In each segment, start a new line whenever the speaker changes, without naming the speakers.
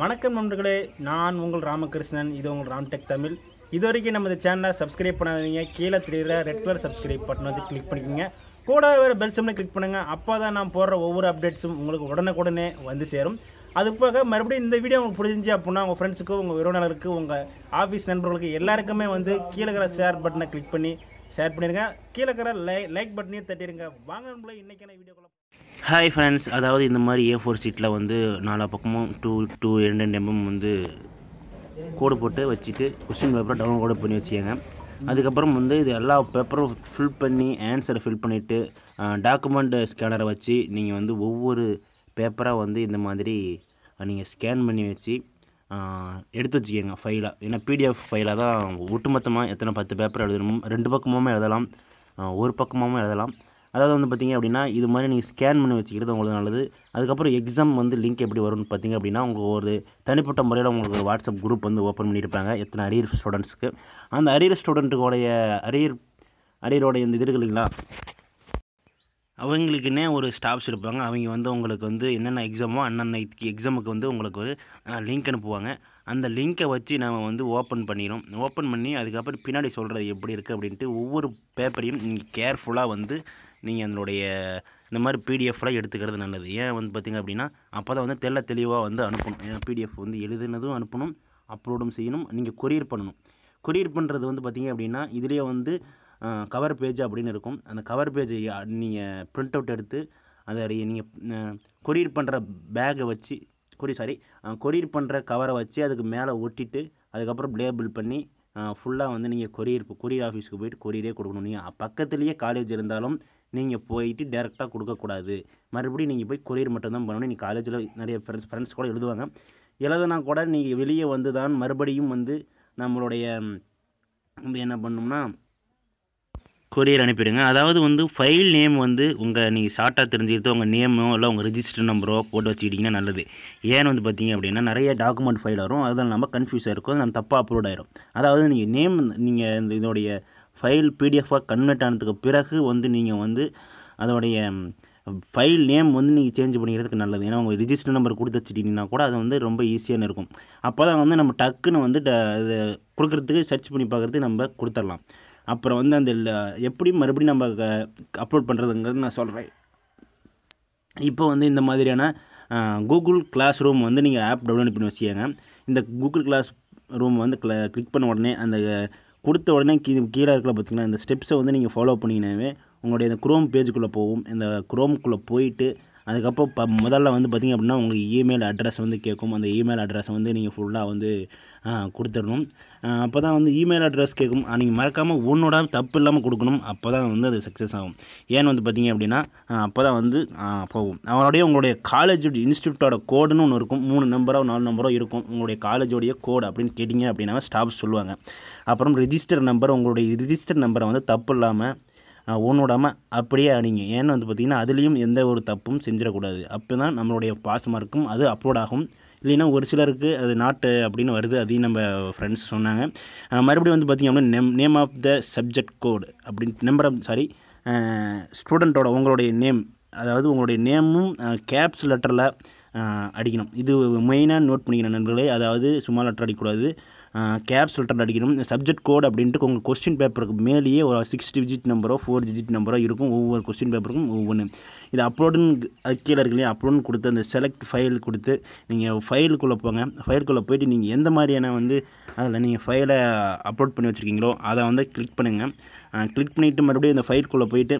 வணக்கம் நண்பர்களே நான் உங்கள் ராமகிருஷ்ணன் இது உங்கள் ராம்டெக் தமிழ். இது வரைக்கும் நமது சேனலை சப்ஸ்கிரைப் பண்ணாதீங்க. கீழே தெரியுற ரெட் கலர் சப்ஸ்கிரைப் பட்டன் வச்சு கிளிக் பண்ணிக்கோங்க. கூட வேறு பெல் சிம்னு கிளிக் பண்ணுங்கள் அப்போ தான் நான் போடுற ஒவ்வொரு அப்டேட்ஸும் உங்களுக்கு உடனுக்குடனே வந்து சேரும். அது போக மறுபடியும் இந்த வீடியோ உங்களுக்கு பிடிச்சிருந்துச்சு அப்படின்னா உங்கள் ஃப்ரெண்ட்ஸுக்கு உங்கள் உறவினருக்கு உங்கள் ஆஃபீஸ் நண்பர்களுக்கு எல்லாருக்குமே வந்து கீழே இருக்கிற ஷேர் பட்டனை கிளிக் பண்ணி ஷேர் பண்ணிடுங்க கீழே இருக்கிற லை லைக் பட்டனையும் தட்டிடுங்க வாங்க நண்பர்களே இன்றைக்கான வீடியோக்குள்ள
ஹாய் ஃப்ரெண்ட்ஸ் அதாவது இந்த மாதிரி ஏ ஃபோர் சீட்டில் வந்து நாலா பக்கமும் டூ டூ ரெண்டு ரெண்டு எம்எம் வந்து கோடு போட்டு வச்சுட்டு கொஸ்டின் பேப்பரை டவுன்லோட் பண்ணி வச்சுக்கோங்க. அதுக்கப்புறம் வந்து இது எல்லா பேப்பரும் ஃபில் பண்ணி ஆன்சரை ஃபில் பண்ணிவிட்டு டாக்குமெண்ட் ஸ்கேனரை வச்சு நீங்கள் வந்து ஒவ்வொரு பேப்பராக வந்து இந்த மாதிரி நீங்கள் ஸ்கேன் பண்ணி வச்சு எடுத்து வச்சுக்கோங்க ஃபைலாக ஏன்னா பிடிஎஃப் ஃபைலாக தான் ஒட்டுமொத்தமாக எத்தனை பத்து பேப்பர் எழுதணும் ரெண்டு பக்கமுமே எழுதலாம். ஒரு பக்கமாகவும் எழுதலாம். அதாவது வந்து பார்த்திங்க அப்படின்னா இது மாதிரி நீங்கள் ஸ்கேன் பண்ணி வச்சுக்கிறது உங்களுக்கு நல்லது. அதுக்கப்புறம் எக்ஸாம் வந்து லிங்க் எப்படி வரும்னு பார்த்தீங்க அப்படின்னா உங்களுக்கு ஒரு தனிப்பட்ட முறையில் உங்களுக்கு ஒரு வாட்ஸ்அப் குரூப் வந்து ஓப்பன் பண்ணியிருப்பாங்க எத்தனை அரியர் ஸ்டூடெண்ட்ஸுக்கு அந்த அரியர் ஸ்டூடெண்ட்டுடைய அரியர் அரியரோடைய இந்த இது இருக்கு இல்லைங்களா? அவங்களுக்குன்னே ஒரு ஸ்டாஃப்ஸ் இருப்பாங்க அவங்க வந்து உங்களுக்கு வந்து என்னென்ன எக்ஸாமோ அன்னன்ன எக்ஸாமுக்கு வந்து உங்களுக்கு ஒரு லிங்க் அனுப்புவாங்க. அந்த லிங்க்கை வச்சு நம்ம வந்து ஓப்பன் பண்ணிடும் ஓப்பன் பண்ணி அதுக்கப்புறம் பின்னாடி சொல்கிறது எப்படி இருக்குது அப்படின்ட்டு ஒவ்வொரு பேப்பரையும் நீங்கள் கேர்ஃபுல்லாக வந்து நீங்கள் அதனுடைய இந்த மாதிரி பிடிஎஃப்லாம் எடுத்துக்கிறது நல்லது. ஏன் வந்து பார்த்திங்க அப்படின்னா அப்போ தான் வந்து தெள்ள தெளிவாக வந்து அனுப்பணும். ஏன்னா பிடிஎஃப் வந்து எழுதுனதும் அனுப்பணும் அப்லோடும் செய்யணும். நீங்கள் கொரியர் பண்ணணும். கொரியர் பண்ணுறது வந்து பார்த்திங்க அப்படின்னா இதுலேயே வந்து கவர் பேஜ் அப்படின்னு இருக்கும். அந்த கவர் பேஜை நீங்கள் பிரிண்ட் அவுட் எடுத்து அதை நீங்கள் கொரியர் பண்ணுற பேக்கை வச்சு கொரி சாரி கொரியர் பண்ணுற கவரை வச்சு அதுக்கு மேலே ஒட்டிட்டு அதுக்கப்புறம் லேபிள் பண்ணி ஃபுல்லாக வந்து நீங்கள் கொரியர் கொரியர் ஆஃபீஸ்க்கு போயிட்டு கொரியரே கொடுக்கணும். நீங்கள் பக்கத்துலேயே காலேஜ் இருந்தாலும் நீங்கள் போயிட்டு டேரெக்டாக கொடுக்கக்கூடாது மறுபடியும் நீங்கள் போய் கொரியர் மட்டும்தான் பண்ணணும். நீங்கள் காலேஜில் நிறைய ஃப்ரெண்ட்ஸ் ஃப்ரெண்ட்ஸ் கூட எழுதுவாங்க. எழுதுனா கூட நீங்கள் வெளியே வந்து தான் மறுபடியும் வந்து நம்மளுடைய வந்து என்ன பண்ணணும்னா கொரியர் அனுப்பிடுங்க. அதாவது வந்து ஃபைல் நேம் வந்து உங்கள் நீங்கள் ஷார்ட்டாக தெரிஞ்சுக்கிட்டு உங்கள் நேமோ இல்லை உங்கள் ரிஜிஸ்டர் நம்பரோ போட்டு வச்சுக்கிட்டிங்கன்னா நல்லது. ஏன்னு வந்து பார்த்தீங்க அப்படின்னா நிறைய டாக்குமெண்ட் ஃபைல் வரும். அதில் நம்ம கன்ஃபியூஸாக இருக்கும். அது நம்ம தப்பாக அப்லோட் ஆயிரும். அதாவது நீங்கள் நேம் நீங்கள் இந்த இதோடைய ஃபைல் பிடிஎஃபாக கன்வெர்ட் ஆனதுக்கு பிறகு வந்து நீங்கள் வந்து அதோடைய ஃபைல் நேம் வந்து நீங்கள் சேஞ்ச் பண்ணிக்கிறதுக்கு நல்லது. ஏன்னா உங்கள் ரிஜிஸ்டர் நம்பர் கொடுத்து வச்சுட்டிங்கன்னா கூட அது வந்து ரொம்ப ஈஸியான இருக்கும். அப்போ தான் வந்து நம்ம டக்குன்னு வந்து ட- இது கொடுக்குறதுக்கு சர்ச் பண்ணி பார்க்குறதுக்கு நம்ம கொடுத்துடலாம். அப்புறம் வந்து அந்த எப்படி மறுபடியும் நம்ம அப்லோட் பண்ணுறதுங்கிறது நான் சொல்கிறேன் இப்போ வந்து இந்த மாதிரியான கூகுள் கிளாஸ் ரூம் வந்து நீங்கள் ஆப் டவுன்லோட் பண்ணி வச்சுக்கோங்க. இந்த கூகுள் கிளாஸ் ரூம் வந்து கிளிக் பண்ண உடனே அந்த கொடுத்த உடனே கீ கீழே இருக்கல பார்த்தீங்கன்னா இந்த ஸ்டெப்ஸை வந்து நீங்கள் ஃபாலோ பண்ணிங்கனாவே உங்களுடைய இந்த குரோம் பேஜுக்குள்ளே போகும். இந்த குரோம்குள்ளே போயிட்டு அதுக்கப்புறம் ப முதல்ல வந்து பார்த்திங்க அப்படின்னா உங்கள் இமெயில் அட்ரஸ் வந்து கேட்கும். அந்த இமெயில் அட்ரஸை வந்து நீங்கள் ஃபுல்லாக வந்து கொடுத்துடணும். அப்போ தான் வந்து இமெயில் அட்ரஸ் கேட்கும். நீங்கள் மறக்காமல் உன்னோட தப்பு இல்லாமல் கொடுக்கணும். அப்போ தான் வந்து அது சக்ஸஸ் ஆகும். ஏன்னு வந்து பார்த்தீங்க அப்படின்னா அப்போ தான் வந்து போகும். அவனுடைய உங்களுடைய காலேஜ் இன்ஸ்டியூட்டோட கோடுன்னு ஒன்று இருக்கும். மூணு நம்பரோ நாலு நம்பரோ இருக்கும். உங்களுடைய காலேஜோடைய கோடு அப்படின்னு கேட்டிங்க அப்படின்னா ஸ்டாஃப் சொல்லுவாங்க. அப்புறம் ரிஜிஸ்டர் நம்பர் உங்களுடைய ரிஜிஸ்டர் நம்பரை வந்து தப்பு இல்லாமல் ஒன்றுடாமல் அப்படியே அணிங்க. ஏன்னு வந்து பார்த்திங்கன்னா அதுலேயும் எந்த ஒரு தப்பும் செஞ்சிடக்கூடாது. அப்போ தான் நம்மளுடைய பாஸ் மார்க்கும் அது அப்லோட் ஆகும். இல்லைன்னா ஒரு சிலருக்கு அது நாட்டு அப்படின்னு வருது. அதையும் நம்ம ஃப்ரெண்ட்ஸ் சொன்னாங்க. மறுபடியும் வந்து பார்த்திங்க அப்படின்னா name name of the subject code அப்படின்னு நம்பர் ஆஃப் சாரி ஸ்டூடெண்ட்டோட உங்களுடைய நேம் அதாவது உங்களுடைய நேமும் கேப்ஸ் லெட்டரில் அடிக்கணும். இது மெயினாக நோட் பண்ணிக்கணும் நண்பர்களே. அதாவது சும்மா லெட்டர் அடிக்கக்கூடாது. கேப் லெட்டர் அடிக்கணும் சப்ஜெக்ட் கோட் அப்படின்ட்டு உங்கள் கொஸ்டின் பேப்பருக்கு மேலேயே ஒரு சிக்ஸ் டிஜிட் நம்பரோ ஃபோர் டிஜிட் நம்பரோ இருக்கும். ஒவ்வொரு கொஸ்டின் பேப்பருக்கும் ஒவ்வொன்று இது அப்லோடுன்னு கீழே இருக்கு இல்லையா அப்லோடுன்னு கொடுத்து அந்த செலக்ட் ஃபைல் கொடுத்து நீங்கள் ஃபைலுக்குள்ளே போங்க. ஃபைலுக்குள்ளே போயிட்டு நீங்கள் எந்த மாதிரியான வந்து அதில் நீங்கள் ஃபைலை அப்லோட் பண்ணி வச்சுருக்கீங்களோ அதை வந்து கிளிக் பண்ணுங்கள் கிளிக் பண்ணிவிட்டு மறுபடியும் அந்த ஃபைலுக்குள்ளே போயிட்டு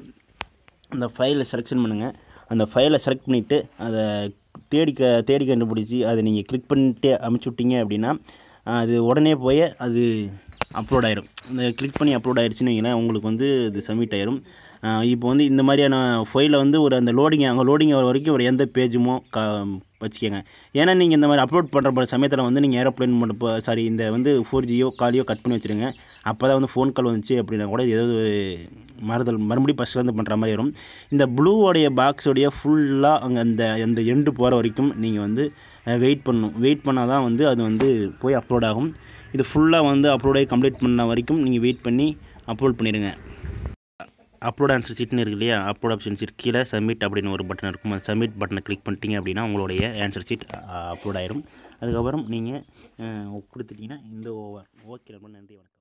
அந்த ஃபைலை செலெக்ஷன் பண்ணுங்கள் அந்த ஃபைலை செலக்ட் பண்ணிவிட்டு அதை தேடி க தேடி கண்டுபிடிச்சி அதை நீங்கள் கிளிக் பண்ணிட்டு அமுச்சு விட்டீங்க அப்படின்னா அது உடனே போய் அது அப்லோட் ஆயிரும். இந்த கிளிக் பண்ணி அப்லோட் ஆயிடுச்சுன்னு வைங்களேன் உங்களுக்கு வந்து இது சப்மிட் ஆயிரும். இப்போ வந்து இந்த மாதிரியான ஃபைலில் வந்து ஒரு அந்த லோடிங் அங்கே லோடிங் ஆகிற வரைக்கும் ஒரு எந்த பேஜுமோ க வச்சுக்கோங்க. ஏன்னா நீங்கள் இந்த மாதிரி அப்லோட் பண்ணுற சமயத்தில் வந்து நீங்கள் ஏரோப்ளேன் மட்டும் சாரி இந்த வந்து ஃபோர் ஜியோ காலியோ கட் பண்ணி வச்சுருங்க. அப்போ தான் வந்து ஃபோன் கால் வந்துச்சு அப்படின்னா கூட ஏதாவது மறுதல் மறுபடியும் ஃபஸ்ட்லேருந்து பண்ணுற மாதிரி வரும். இந்த ப்ளூவோடைய பாக்ஸோடைய ஃபுல்லாக அங்கே அந்த அந்த எண்டு போகிற வரைக்கும் நீங்கள் வந்து வெயிட் பண்ணணும். வெயிட் பண்ணால் தான் வந்து அது வந்து போய் அப்லோட் ஆகும். இது ஃபுல்லாக வந்து அப்லோடாகி கம்ப்ளீட் பண்ண வரைக்கும் நீங்கள் வெயிட் பண்ணி அப்லோட் பண்ணிடுங்க. அப்லோட் ஆன்சர் சீட்னு இருக்கு இல்லையா? அப்லோட் ஆப்ஷன் சீட் கீழே சப்மிட் அப்படின்னு ஒரு பட்டன் இருக்கும். அந்த சப்மிட் பட்டனை கிளிக் பண்ணிட்டீங்க அப்படின்னா உங்களுடைய ஆன்சர் சீட் அப்லோட் ஆயிரும். அதுக்கப்புறம் நீங்கள் கொடுத்துட்டிங்கன்னா இந்த ஓவர் ஓகே ரொம்ப நன்றி வணக்கம்.